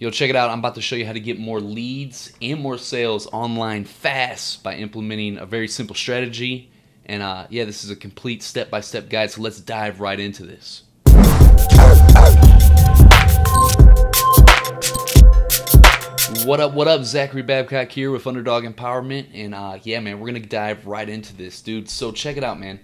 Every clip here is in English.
Yo, check it out. I'm about to show you how to get more leads and more sales online fast by implementing a very simple strategy. And uh, yeah, this is a complete step by step guide. So let's dive right into this. What up, what up? Zachary Babcock here with Underdog Empowerment. And uh, yeah, man, we're going to dive right into this, dude. So check it out, man.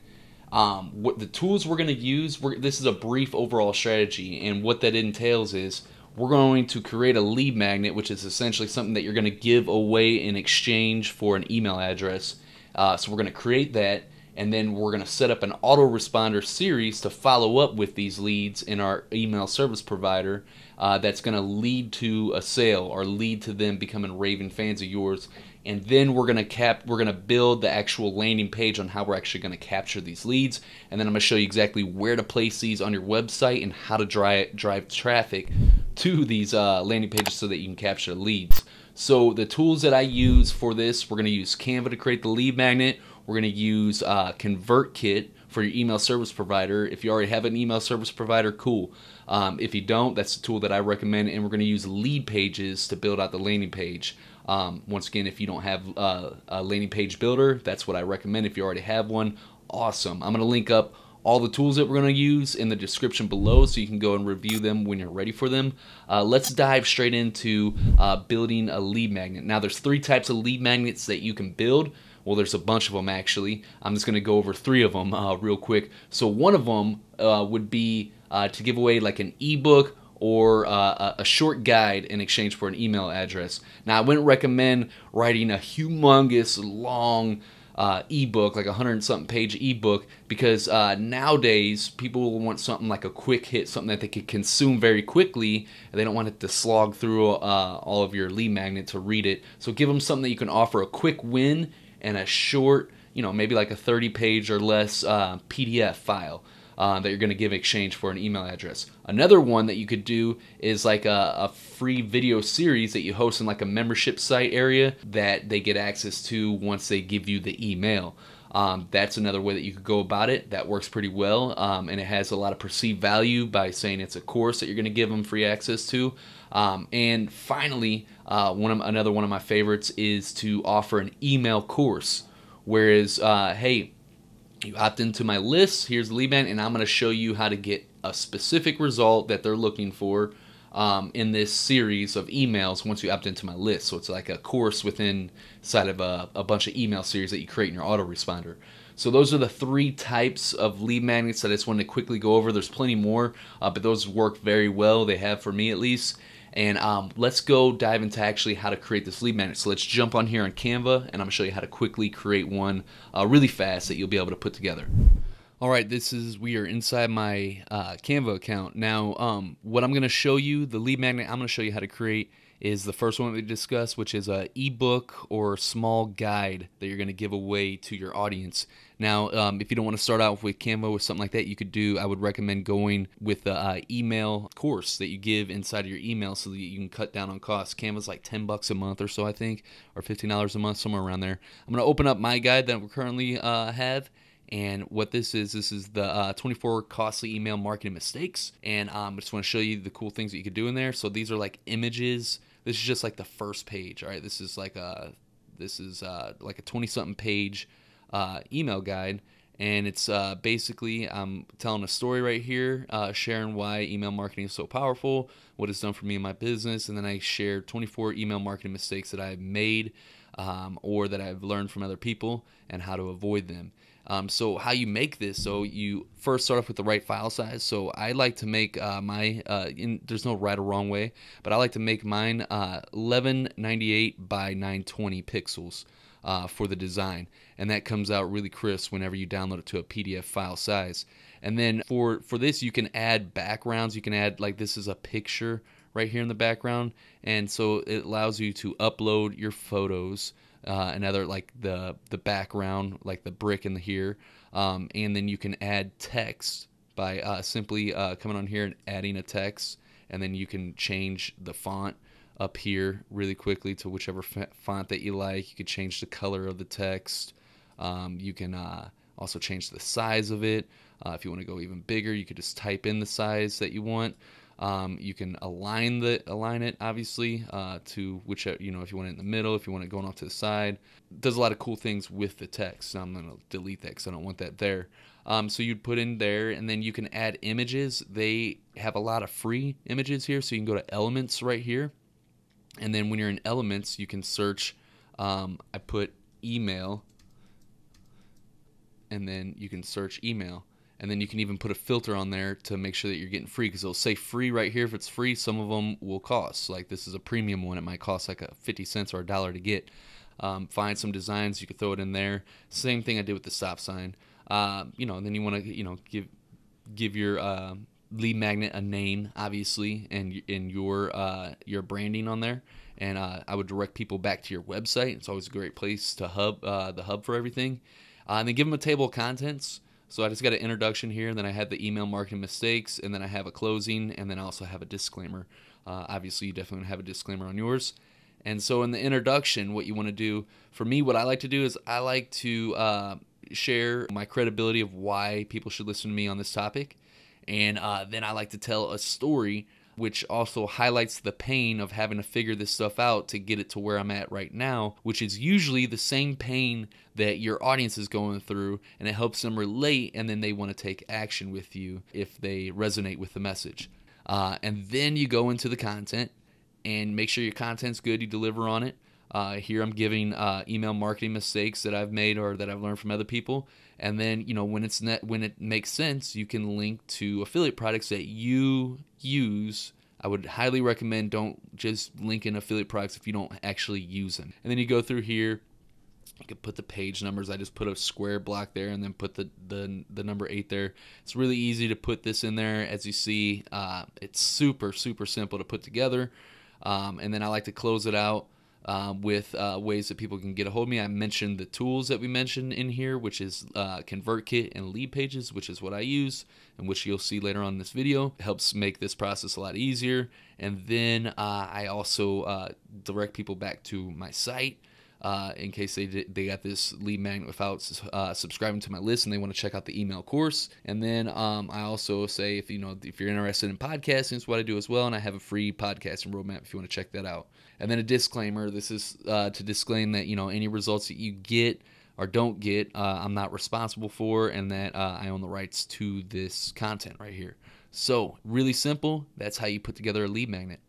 Um, what the tools we're going to use, this is a brief overall strategy. And what that entails is we're going to create a lead magnet, which is essentially something that you're going to give away in exchange for an email address. Uh, so we're going to create that, and then we're going to set up an autoresponder series to follow up with these leads in our email service provider. Uh, that's going to lead to a sale or lead to them becoming raving fans of yours and then we're gonna cap we're gonna build the actual landing page on how we're actually gonna capture these leads and then I'm gonna show you exactly where to place these on your website and how to drive drive traffic to these uh, landing pages so that you can capture leads so the tools that I use for this we're gonna use Canva to create the lead magnet we're gonna use uh, ConvertKit for your email service provider. If you already have an email service provider, cool. Um, if you don't, that's the tool that I recommend. And we're to use Leadpages to build out the landing page. Um, once again, if you don't have uh, a landing page builder, that's what I recommend. If you already have one, awesome. I'm going to link up all the tools that we're going to use in the description below so you can go and review them when you're ready for them. Uh, let's dive straight into uh, building a lead magnet. Now, there's three types of lead magnets that you can build. Well, there's a bunch of them actually. I'm just going to go over three of them uh, real quick. So, one of them uh, would be uh, to give away like an ebook or uh, a short guide in exchange for an email address. Now, I wouldn't recommend writing a humongous, long uh, ebook, like a hundred something page ebook, because uh, nowadays people want something like a quick hit, something that they can consume very quickly, and they don't want it to slog through uh, all of your lead magnet to read it. So give them something that you can offer a quick win and a short, you know, maybe like a 30 page or less uh, PDF file uh, that you're going to give in exchange for an email address. Another one that you could do is like a, a, free video series that you host in like a membership site area that they get access to once they give you the email. Um, that's another way that you could go about it. That works pretty well, um, and it has a lot of perceived value by saying it's a course that you're going to give them free access to. Um, and finally, uh, one of, another one of my favorites is to offer an email course. Whereas, uh, hey, you opt into my list. Here's lead man, and I'm going to show you how to get a specific result that they're looking for um, in this series of emails once you opt into my list. So it's like a course within side of a, a bunch of email series that you create in your autoresponder. So those are the three types of lead magnets that I just wanted to quickly go over. There's plenty more, uh, but those work very well. They have for me at least. And um, let's go dive into actually how to create this lead magnet. So let's jump on here on Canva, and I'm gonna show you how to quickly create one uh, really fast that you'll be able to put together. All right, this is we are inside my uh, Canva account now. Um, what I'm gonna show you, the lead magnet, I'm gonna show you how to create is the first one we discussed, which is a ebook or small guide that you're going to give away to your audience. Now, um, if you don't want to start out with Canva with something like that, you could do. I would recommend going with the uh, email course that you give inside of your email, so that you can cut down on costs. Canva's like ten bucks a month or so, I think, or fifteen dollars a month, somewhere around there. I'm going to open up my guide that we currently uh, have. And what this is, this is the uh, 24 costly email marketing mistakes. And um, I just want to show you the cool things that you could do in there. So these are like images this is just like the first page. All right, this is like a this is uh, like a 20 something page uh, email guide and it's uh, basically I'm telling a story right here, uh, sharing why email marketing is so powerful, what it's done for me in my business, and then I share 24 email marketing mistakes that I've made um, or that I've learned from other people and how to avoid them. Um, so how you make this? So you first start off with the right file size. So I like to make uh, my uh, in, there's no right or wrong way, but I like to make mine uh, 1198 by 920 pixels uh, for the design, and that comes out really crisp whenever you download it to a PDF file size. And then for for this, you can add backgrounds. You can add like this is a picture right here in the background, and so it allows you to upload your photos uh, another like the the background, like the brick in the here, um, and then you can add text by uh, simply uh, coming on here and adding a text, and then you can change the font up here really quickly to whichever font that you like. You could change the color of the text. Um, you can uh, also change the size of it. Uh, if you want to go even bigger, you could just type in the size that you want. Um, you can align the align it obviously uh, to which you know if you want it in the middle, if you want it going off to the side. Does a lot of cool things with the text. I'm gonna delete that because I don't want that there. Um, so you'd put in there, and then you can add images. They have a lot of free images here, so you can go to Elements right here, and then when you're in Elements, you can search. Um, I put email, and then you can search email and then you can even put a filter on there to make sure that you're getting free because it'll say free right here. If it's free some of them will cost. Like this is a premium one. It might cost like a 50 cents or a dollar to get. Um, find some designs you could throw it in there. Same thing i did with the stop sign. Uh, you know and then you want to you know give give your uh, lead magnet a name obviously and in your uh, your branding on there. And uh, i would direct people back to your website. It's always a great place to hub uh, the hub for everything. Uh, and then give them a table of contents so I just got an introduction here, and then I had the email marketing mistakes, and then I have a closing, and then I also have a disclaimer. Uh, obviously, you definitely have a disclaimer on yours. And so in the introduction, what you want to do, for me, what I like to do is I like to uh, share my credibility of why people should listen to me on this topic. And uh, then I like to tell a story which also highlights the pain of having to figure this stuff out to get it to where I'm at right now, which is usually the same pain that your audience is going through, and it helps them relate, and then they want to take action with you if they resonate with the message. Uh, and then you go into the content and make sure your content's good, you deliver on it. Uh, here I'm giving uh, email marketing mistakes that I've made or that I've learned from other people, and then you know when it's net when it makes sense, you can link to affiliate products that you use. I would highly recommend don't just link in affiliate products if you don't actually use them. And then you go through here, you can put the page numbers. I just put a square block there and then put the the, the number eight there. It's really easy to put this in there. As you see, uh, it's super super simple to put together. Um, and then I like to close it out um, with uh, ways that people can get a hold of me. I mentioned the tools that we mentioned in here, which is uh, ConvertKit and Lead Pages, which is what I use and which you'll see later on in this video. It helps make this process a lot easier. And then uh, I also uh, direct people back to my site. Uh, in case they they got this lead magnet without uh, subscribing to my list and they want to check out the email course. And then um, I also say if you know if you're interested in podcasting, it's what I do as well, and I have a free podcasting roadmap if you want to check that out. And then a disclaimer: this is uh, to disclaim that you know any results that you get or don't get, uh, I'm not responsible for, and that uh, I own the rights to this content right here. So, really simple. That's how you put together a lead magnet.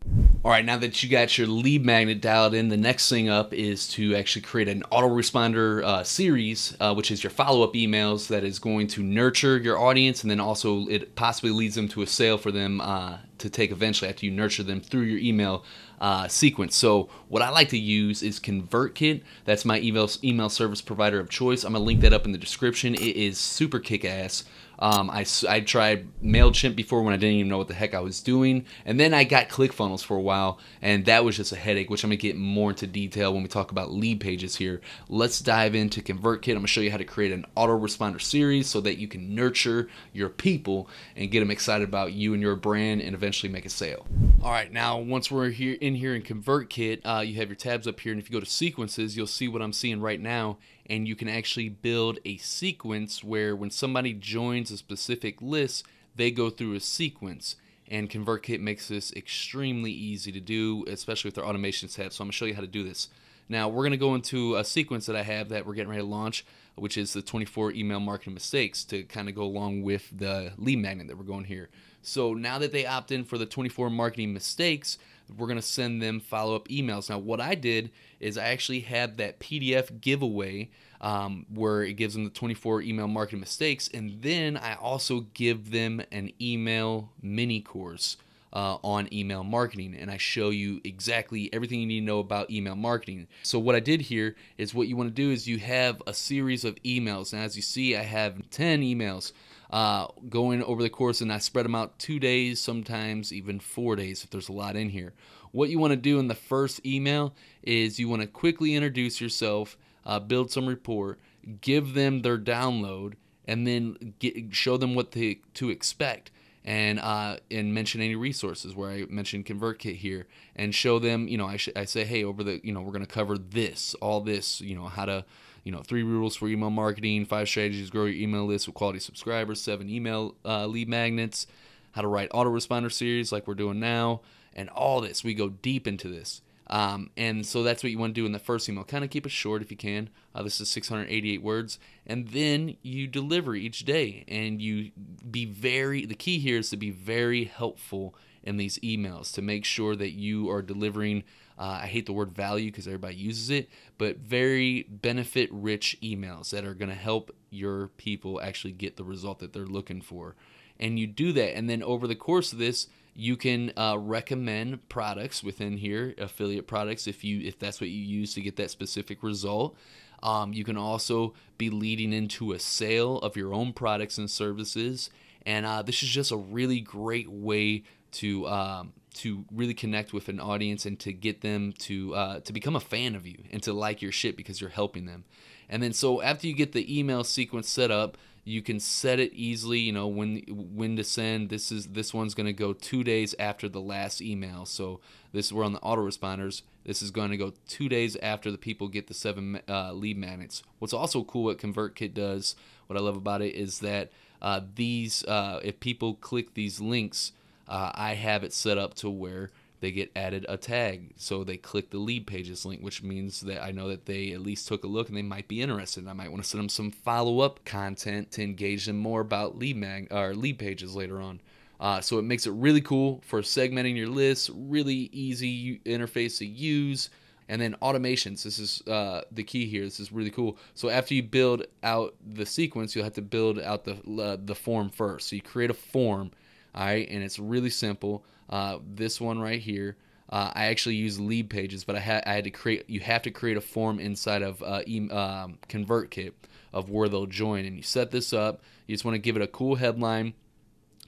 All right, now that you got your lead magnet dialed in, the next thing up is to actually create an autoresponder uh, series, uh, which is your follow up emails that is going to nurture your audience and then also it possibly leads them to a sale for them uh, to take eventually after you nurture them through your email uh, sequence. So what I like to use is ConvertKit. That's my email email service provider of choice. I'm gonna link that up in the description. It is super kick ass. Um, I, I tried MailChimp before when I didn't even know what the heck I was doing. And then I got ClickFunnels for a while, and that was just a headache, which I'm going to get more into detail when we talk about lead pages here. Let's dive into ConvertKit. I'm going to show you how to create an autoresponder series so that you can nurture your people and get them excited about you and your brand and eventually make a sale. All right, now once we're here in here in ConvertKit, uh, you have your tabs up here, and if you go to sequences, you'll see what I'm seeing right now and you can actually build a sequence where when somebody joins a specific list, they go through a sequence. And ConvertKit makes this extremely easy to do, especially with their automation tab. So I'm to show you how to do this. Now, we're going to go into a sequence that I have that we're getting ready to launch, which is the 24 email marketing mistakes to kind of go along with the lead magnet that we're going here. So now that they opt in for the 24 marketing mistakes, we're going to send them follow up emails. Now, what I did is I actually had that PDF giveaway um, where it gives them the 24 email marketing mistakes, and then I also give them an email mini course. Uh, on email marketing and I show you exactly everything you need to know about email marketing. So what I did here is what you want to do is you have a series of emails and as you see I have 10 emails uh, going over the course, and I spread them out two days, sometimes even four days if there's a lot in here. What you want to do in the first email is you want to quickly introduce yourself, uh, build some rapport, give them their download, and then get, show them what they, to expect and uh, and mention any resources where I mentioned ConvertKit here and show them you know I, sh- I say hey over the you know we're going to cover this all this you know how to you know, three rules for email marketing, five strategies to grow your email list with quality subscribers, seven email uh, lead magnets, how to write autoresponder series like we're doing now, and all this. We go deep into this. Um, and so that's what you want to do in the first email. Kind of keep it short if you can. Uh, this is 688 words. And then you deliver each day. And you be very, the key here is to be very helpful in these emails to make sure that you are delivering. Uh, I hate the word value because everybody uses it, but very benefit rich emails that are going to help your people actually get the result that they're looking for. And you do that. And then over the course of this, you can uh, recommend products within here, affiliate products, if you if that's what you use to get that specific result. Um, you can also be leading into a sale of your own products and services, and uh, this is just a really great way to um, to really connect with an audience and to get them to uh, to become a fan of you and to like your shit because you're helping them. And then so after you get the email sequence set up, you can set it easily. You know when when to send. This is this one's going to go two days after the last email. So this we're on the autoresponders. This is going to go two days after the people get the seven uh, lead magnets. What's also cool what ConvertKit does, what I love about it is that uh, these uh, if people click these links, uh, I have it set up to where they get added a tag. So they click the lead pages link, which means that I know that they at least took a look and they might be interested. I might want to send them some follow up content to engage them more about lead mag or lead pages later on. Uh, so it makes it really cool for segmenting your list, really easy interface to use. And then automations. This is uh, the key here. This is really cool. So after you build out the sequence, you'll have to build out the uh, the form first. So you create a form all right, and it's really simple. Uh, this one right here, uh, I actually use lead pages, but I had I had to create. You have to create a form inside of uh, um, ConvertKit of where they'll join, and you set this up. You just want to give it a cool headline.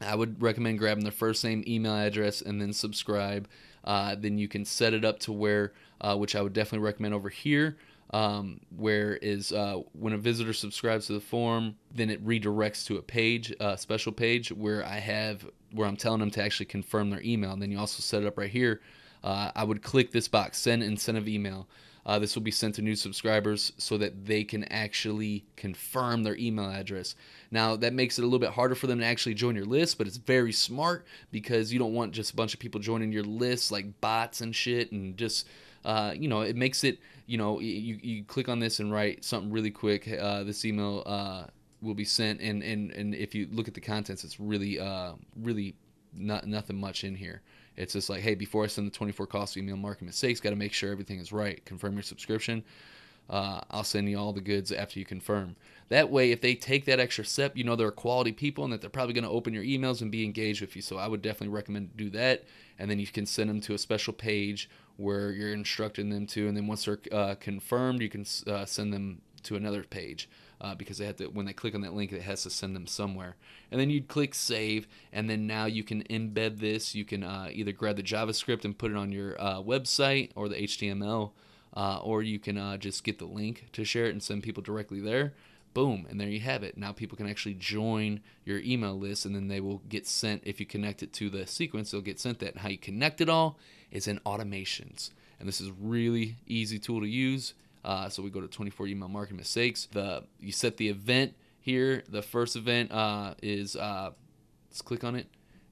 I would recommend grabbing their first name, email address, and then subscribe. Uh, then you can set it up to where, uh, which I would definitely recommend over here um, where is uh, when a visitor subscribes to the form, then it redirects to a page, a special page where I have where I'm telling them to actually confirm their email. And then you also set it up right here. Uh, I would click this box, send incentive email. Uh, this will be sent to new subscribers so that they can actually confirm their email address. Now, that makes it a little bit harder for them to actually join your list, but it's very smart because you don't want just a bunch of people joining your list like bots and shit and just uh, you know, it makes it, you know, you, you click on this and write something really quick. Uh, this email uh, will be sent, and, and, and if you look at the contents, it's really, uh, really not nothing much in here. It's just like, hey, before I send the 24 cost email marketing mistakes, got to make sure everything is right. Confirm your subscription. Uh, I'll send you all the goods after you confirm. That way, if they take that extra step, you know they're quality people and that they're probably going to open your emails and be engaged with you. So I would definitely recommend do that. And then you can send them to a special page where you're instructing them to. And then once they're uh, confirmed, you can uh, send them to another page. Uh, because they have to when they click on that link it has to send them somewhere and then you'd click save and then now you can embed this you can uh, either grab the javascript and put it on your uh, website or the html uh, or you can uh, just get the link to share it and send people directly there. Boom, and there you have it. Now people can actually join your email list, and then they will get sent. If you connect it to the sequence, they'll get sent that. And how you connect it all is in automations, and this is really easy tool to use. Uh, so we go to 24 email marketing mistakes. The you set the event here. The first event uh, is uh, let's click on it.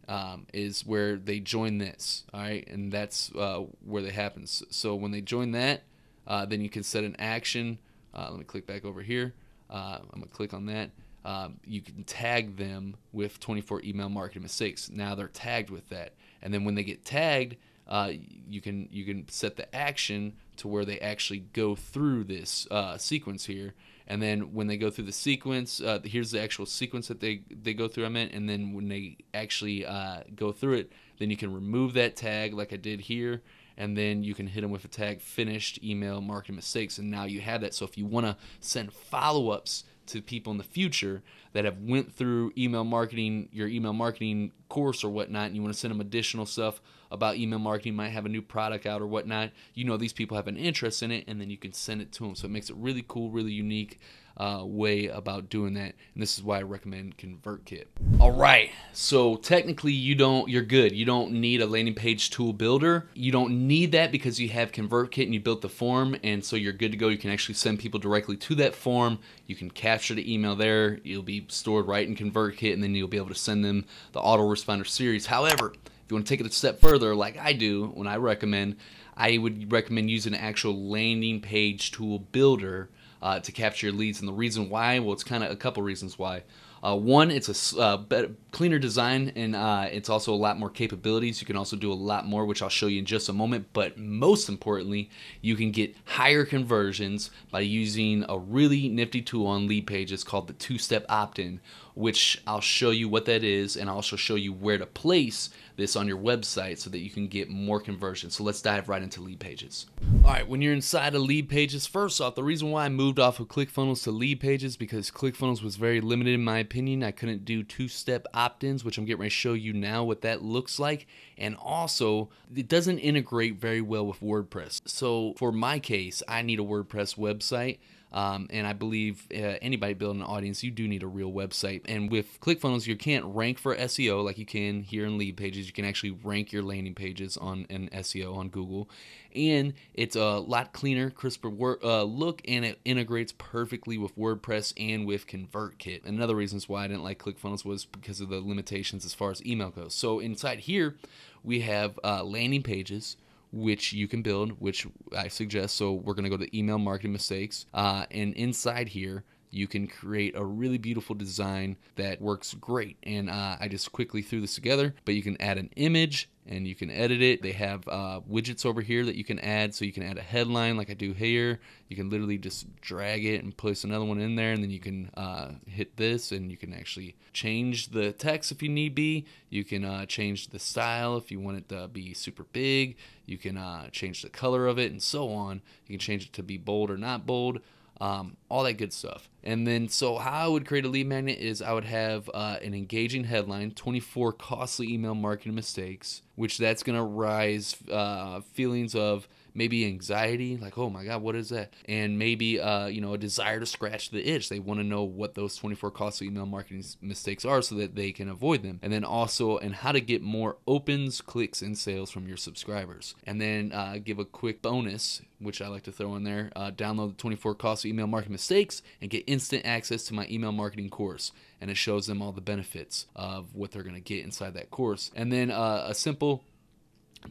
Um, is where they join this, all right, and that's uh, where they happens. So when they join that, uh, then you can set an action. Uh, let me click back over here. Uh, I'm gonna click on that. Um, you can tag them with 24 email marketing mistakes. Now they're tagged with that, and then when they get tagged, uh, you can you can set the action to where they actually go through this uh, sequence here, and then when they go through the sequence, uh, here's the actual sequence that they they go through. I meant, and then when they actually uh, go through it, then you can remove that tag like I did here, and then you can hit them with a tag finished email marketing mistakes and now you have that so if you want to send follow-ups to people in the future that have went through email marketing your email marketing course or whatnot and you want to send them additional stuff about email marketing might have a new product out or whatnot you know these people have an interest in it and then you can send it to them so it makes it really cool really unique uh, way about doing that, and this is why I recommend ConvertKit. All right, so technically you don't, you're good. You don't need a landing page tool builder. You don't need that because you have ConvertKit and you built the form, and so you're good to go. You can actually send people directly to that form. You can capture the email there. It'll be stored right in ConvertKit, and then you'll be able to send them the autoresponder series. However, if you want to take it a step further, like I do when I recommend, I would recommend using an actual landing page tool builder uh, to capture leads. And the reason why, well, it's kind of a couple reasons why. Uh, one, it's a uh, better, cleaner design and uh, it's also a lot more capabilities. You can also do a lot more, which I'll show you in just a moment. But most importantly, you can get higher conversions by using a really nifty tool on lead pages called the two step opt in, which I'll show you what that is and I'll also show you where to place this on your website so that you can get more conversions. So let's dive right into lead pages. All right, when you're inside of lead pages, first off, the reason why I moved off of ClickFunnels to lead pages because ClickFunnels was very limited in my opinion. I couldn't do two-step opt-ins, which I'm getting ready to show you now what that looks like. And also, it doesn't integrate very well with WordPress. So for my case, I need a WordPress website um, and I believe uh, anybody building an audience, you do need a real website. And with ClickFunnels, you can't rank for SEO like you can here in lead pages. You can actually rank your landing pages on an SEO on Google. And it's a lot cleaner, crisper uh, look, and it integrates perfectly with WordPress and with ConvertKit. Another reasons why I didn't like ClickFunnels was because of the limitations as far as email goes. So inside here, we have uh, landing pages which you can build, which I suggest. So we're going to go to email marketing mistakes. Uh, and inside here, you can create a really beautiful design that works great. And uh, I just quickly threw this together, but you can add an image and you can edit it. They have uh, widgets over here that you can add. So you can add a headline like I do here. You can literally just drag it and place another one in there. And then you can uh, hit this and you can actually change the text if you need be. You can uh, change the style if you want it to be super big. You can uh, change the color of it and so on. You can change it to be bold or not bold um, all that good stuff. And then, so how I would create a lead magnet is I would have uh, an engaging headline, 24 costly email marketing mistakes, which that's going to rise uh, feelings of maybe anxiety, like, oh my God, what is that? And maybe, uh, you know, a desire to scratch the itch. They want to know what those 24 costly email marketing mistakes are so that they can avoid them. And then also, and how to get more opens, clicks, and sales from your subscribers. And then uh, give a quick bonus, which I like to throw in there. Uh, download the 24 costly email marketing mistakes and get instant access to my email marketing course. And it shows them all the benefits of what they're going to get inside that course. And then uh, a simple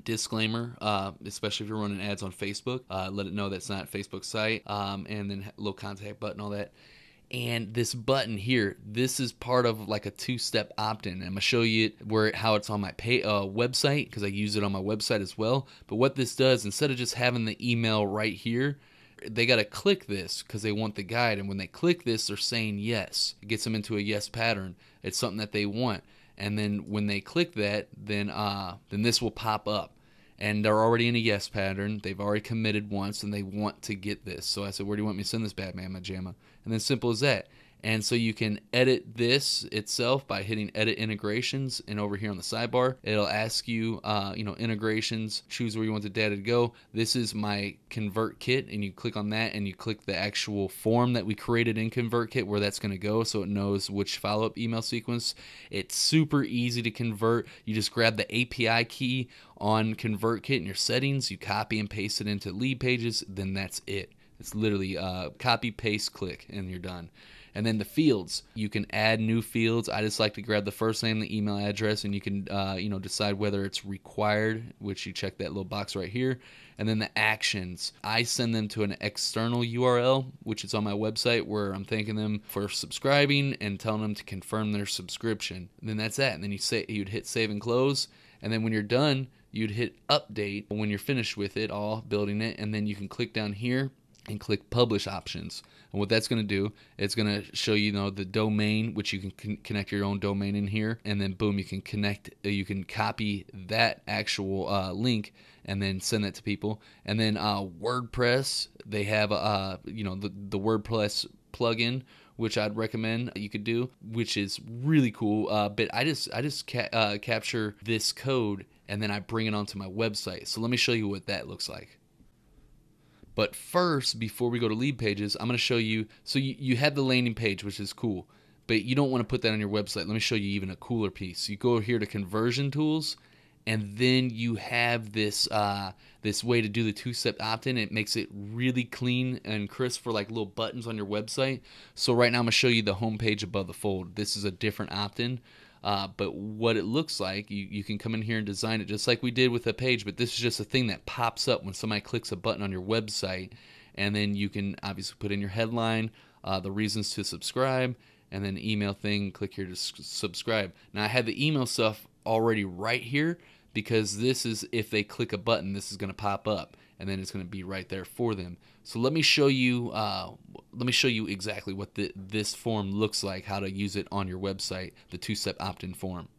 disclaimer, uh, especially if you're running ads on Facebook. Uh, let it know that's not Facebook site, um, and then little contact button, all that. And this button here, this is part of like a two-step opt-in. I'm gonna show you it where how it's on my pay uh, website because I use it on my website as well. But what this does, instead of just having the email right here, they got to click this because they want the guide. And when they click this, they're saying yes. It gets them into a yes pattern. It's something that they want and then when they click that, then uh, then this will pop up, and they're already in a yes pattern. They've already committed once, and they want to get this. So I said, "Where do you want me to send this, Batman Majama?" And then simple as that. And so you can edit this itself by hitting edit integrations and over here on the sidebar, it'll ask you, uh, you know, integrations, choose where you want the data to go. This is my ConvertKit and you click on that and you click the actual form that we created in ConvertKit where that's going to go so it knows which follow-up email sequence. It's super easy to convert. You just grab the API key on ConvertKit in your settings, you copy and paste it into lead pages, then that's it. It's literally uh, copy, paste, click, and you're done. And then the fields, you can add new fields. I just like to grab the first name, the email address, and you can, uh, you know, decide whether it's required, which you check that little box right here. And then the actions, I send them to an external URL, which is on my website, where I'm thanking them for subscribing and telling them to confirm their subscription. And then that's that. And then you say you'd hit save and close. And then when you're done, you'd hit update when you're finished with it all building it and then you can click down here and click publish options and what that's going to do it's going to show you, know the domain which you can con- connect your own domain in here and then boom you can connect uh, you can copy that actual uh, link and then send that to people and then uh, wordpress they have uh, you know the, the wordpress plugin which I'd recommend you could do, which is really cool. Uh, but I just I just ca- uh, capture this code and then I bring it onto my website. So let me show you what that looks like. But first, before we go to lead pages, I'm going to show you. So you, you have the landing page, which is cool, but you don't want to put that on your website. Let me show you even a cooler piece. You go here to conversion tools, and then you have this uh, this way to do the two-step opt-in. It makes it really clean and crisp for like little buttons on your website. So right now I'm gonna show you the home page above the fold. This is a different opt-in. Uh, but what it looks like, you, you can come in here and design it just like we did with a page, but this is just a thing that pops up when somebody clicks a button on your website. And then you can obviously put in your headline, uh, the reasons to subscribe, and then email thing, click here to subscribe. Now I had the email stuff already right here because this is if they click a button, this is going to pop up and then it's going to be right there for them. So let me show you. Uh, let me show you exactly what the, this form looks like, how to use it on your website, the two-step opt-in form.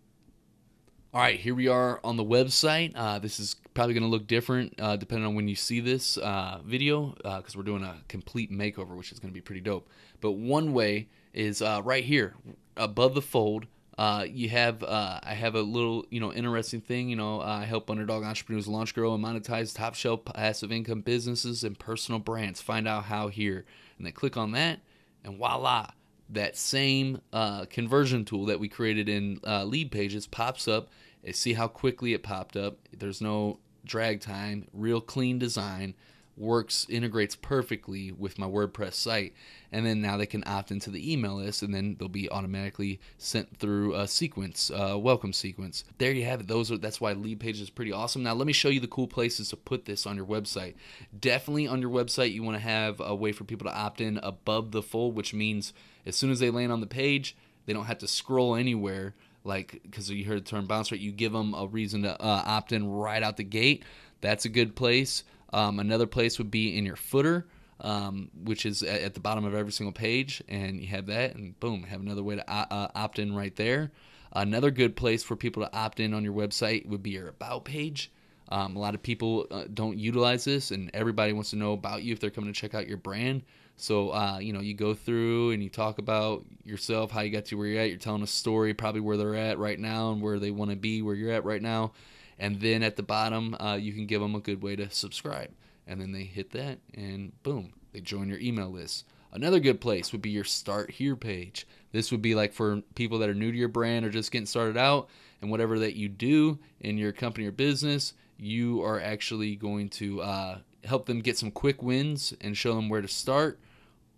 All right, here we are on the website. Uh, this is probably going to look different uh, depending on when you see this uh, video because uh, we're doing a complete makeover, which is going to be pretty dope. But one way is uh, right here above the fold uh, you have uh, I have a little you know interesting thing. You know, I help underdog entrepreneurs launch, grow, and monetize top shelf passive income businesses and personal brands. Find out how here, and then click on that, and voila, that same uh, conversion tool that we created in uh, lead pages pops up. And see how quickly it popped up. There's no drag time, real clean design works integrates perfectly with my WordPress site. And then now they can opt into the email list, and then they'll be automatically sent through a sequence, a welcome sequence. There you have it. Those are that's why lead page is pretty awesome. Now let me show you the cool places to put this on your website. Definitely on your website, you want to have a way for people to opt in above the fold, which means as soon as they land on the page, they don't have to scroll anywhere like because you heard the term bounce rate you give them a reason to uh, opt in right out the gate that's a good place um, another place would be in your footer, um, which is at, the bottom of every single page, and you have that, and boom, have another way to uh, uh, opt in right there. Another good place for people to opt in on your website would be your about page. Um, a lot of people uh, don't utilize this, and everybody wants to know about you if they're coming to check out your brand. So, uh, you know, you go through and you talk about yourself, how you got to where you're at. You're telling a story, probably where they're at right now and where they want to be, where you're at right now. And then at the bottom, uh, you can give them a good way to subscribe. And then they hit that, and boom, they join your email list. Another good place would be your Start Here page. This would be like for people that are new to your brand or just getting started out, and whatever that you do in your company or business, you are actually going to uh, help them get some quick wins and show them where to start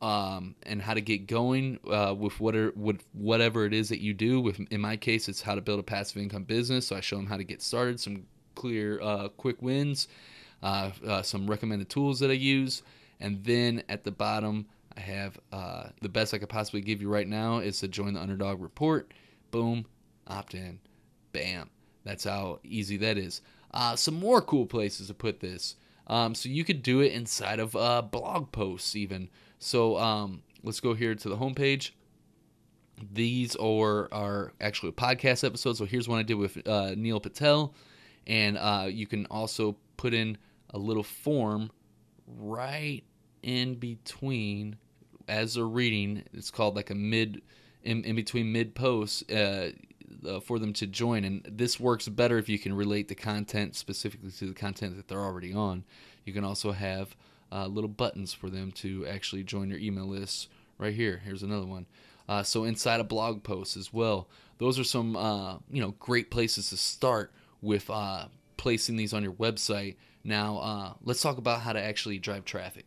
um, and how to get going uh, with whatever with whatever it is that you do. With in my case, it's how to build a passive income business. So I show them how to get started, some clear, uh, quick wins, uh, uh some recommended tools that I use, and then at the bottom I have uh, the best I could possibly give you right now is to join the Underdog Report. Boom, opt in, bam. That's how easy that is. Uh, some more cool places to put this. Um, so you could do it inside of blog posts even. So um, let's go here to the homepage. These are are actually podcast episodes. So here's one I did with uh, Neil Patel, and uh, you can also put in a little form right in between as they're reading. It's called like a mid in, in between mid posts. Uh, uh, for them to join. And this works better if you can relate the content specifically to the content that they're already on. You can also have uh, little buttons for them to actually join your email list right here. Here's another one. Uh, so inside a blog post as well. Those are some uh, you know great places to start with uh, placing these on your website. Now uh, let's talk about how to actually drive traffic.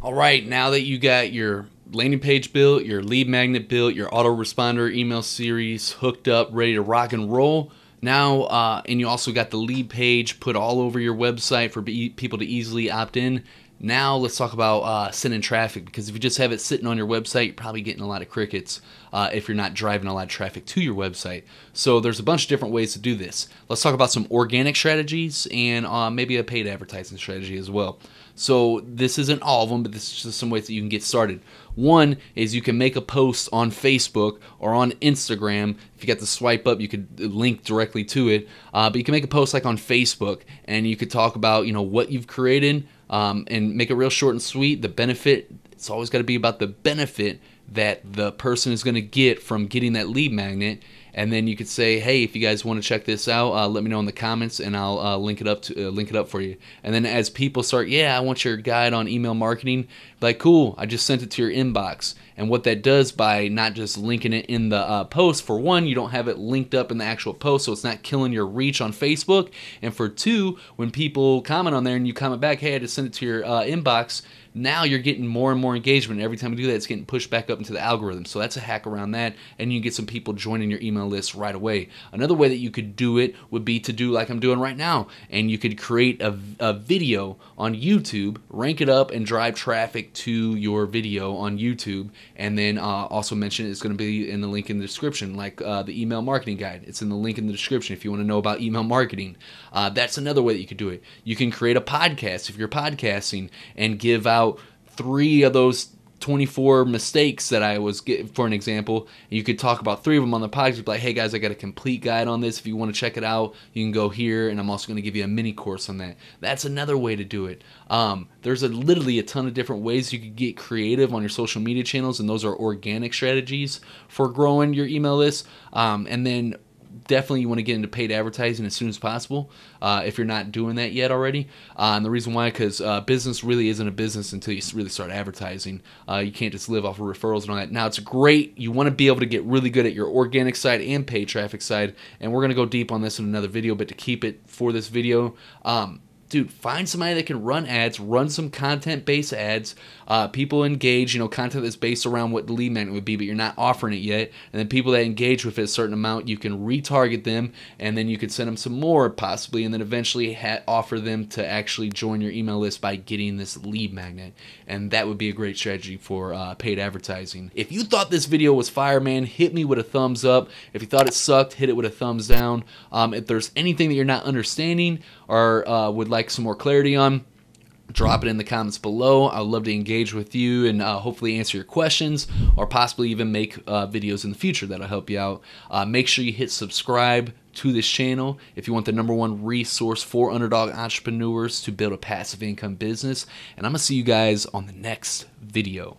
All right, now that you got your landing page built, your lead magnet built, your autoresponder email series hooked up, ready to rock and roll. Now, uh, and you also got the lead page put all over your website for people to easily opt in. Now let's talk about uh, sending traffic because if you just have it sitting on your website, you're probably getting a lot of crickets uh, if you're not driving a lot of traffic to your website. So there's a bunch of different ways to do this. Let's talk about some organic strategies and uh, maybe a paid advertising strategy as well. So this isn't all of them, but this is just some ways that you can get started. One is you can make a post on Facebook or on Instagram. If you got the swipe up, you could link directly to it. Uh, but you can make a post like on Facebook, and you could talk about you know what you've created um, and make it real short and sweet. The benefit, it's always got to be about the benefit that the person is going to get from getting that lead magnet and then you could say, "Hey, if you guys want to check this out, uh, let me know in the comments, and I'll uh, link it up to uh, link it up for you." And then as people start, "Yeah, I want your guide on email marketing," like, "Cool, I just sent it to your inbox." And what that does by not just linking it in the uh, post, for one, you don't have it linked up in the actual post, so it's not killing your reach on Facebook. And for two, when people comment on there and you comment back, "Hey, I just sent it to your uh, inbox," now you're getting more and more engagement. Every time you do that, it's getting pushed back up into the algorithm. So that's a hack around that, and you get some people joining your email list right away. Another way that you could do it would be to do like I'm doing right now, and you could create a, a video on YouTube, rank it up, and drive traffic to your video on YouTube, and then uh, also mention it's going to be in the link in the description, like uh, the email marketing guide. It's in the link in the description if you want to know about email marketing. Uh, that's another way that you could do it. You can create a podcast if you're podcasting and give out three of those 24 mistakes that I was get, for an example. You could talk about three of them on the podcast. Like, hey guys, I got a complete guide on this. If you want to check it out, you can go here, and I'm also going to give you a mini course on that. That's another way to do it. Um, there's a, literally a ton of different ways you could get creative on your social media channels, and those are organic strategies for growing your email list. Um, and then definitely you want to get into paid advertising as soon as possible uh, if you're not doing that yet already. Uh, and the reason why, because uh, business really isn't a business until you really start advertising. Uh, you can't just live off of referrals and all that. Now, it's great. You want to be able to get really good at your organic side and paid traffic side. And we're going to go deep on this in another video, but to keep it for this video, um, dude, find somebody that can run ads, run some content based ads. Uh, people engage, you know, content that's based around what the lead magnet would be, but you're not offering it yet. And then people that engage with it a certain amount, you can retarget them, and then you could send them some more possibly, and then eventually ha- offer them to actually join your email list by getting this lead magnet. And that would be a great strategy for uh, paid advertising. If you thought this video was fire, man, hit me with a thumbs up. If you thought it sucked, hit it with a thumbs down. Um, if there's anything that you're not understanding or uh, would like like some more clarity on, drop it in the comments below. I'd love to engage with you and uh, hopefully answer your questions or possibly even make uh, videos in the future that'll help you out. Uh, make sure you hit subscribe to this channel if you want the number one resource for underdog entrepreneurs to build a passive income business. And I'm going to see you guys on the next video.